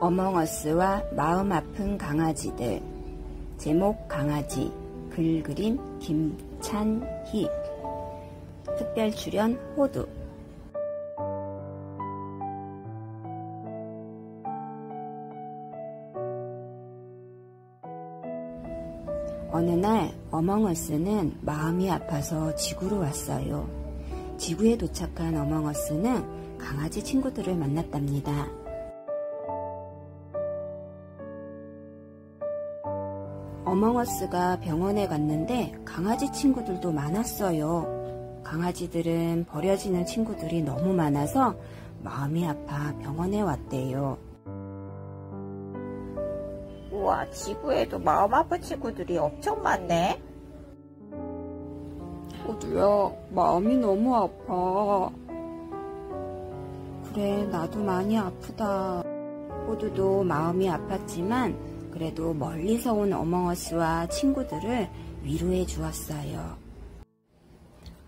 어멍어스와 마음 아픈 강아지들 제목 강아지 글 그림 김찬희 특별 출연 호두 어느 날 어멍어스는 마음이 아파서 지구로 왔어요. 지구에 도착한 어멍어스는 강아지 친구들을 만났답니다. 어멍어스가 병원에 갔는데 강아지 친구들도 많았어요. 강아지들은 버려지는 친구들이 너무 많아서 마음이 아파 병원에 왔대요. 우와, 지구에도 마음 아픈 친구들이 엄청 많네. 호두야, 마음이 너무 아파. 그래, 나도 많이 아프다. 호두도 마음이 아팠지만 그래도 멀리서 온 어멍어스와 친구들을 위로해 주었어요.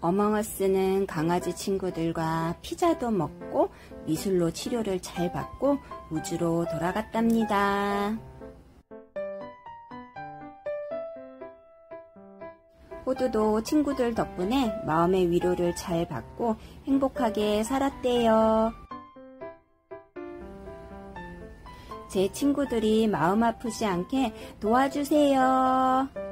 어멍어스는 강아지 친구들과 피자도 먹고 미술로 치료를 잘 받고 우주로 돌아갔답니다. 호두도 친구들 덕분에 마음의 위로를 잘 받고 행복하게 살았대요. 제 친구들이 마음 아프지 않게 도와주세요.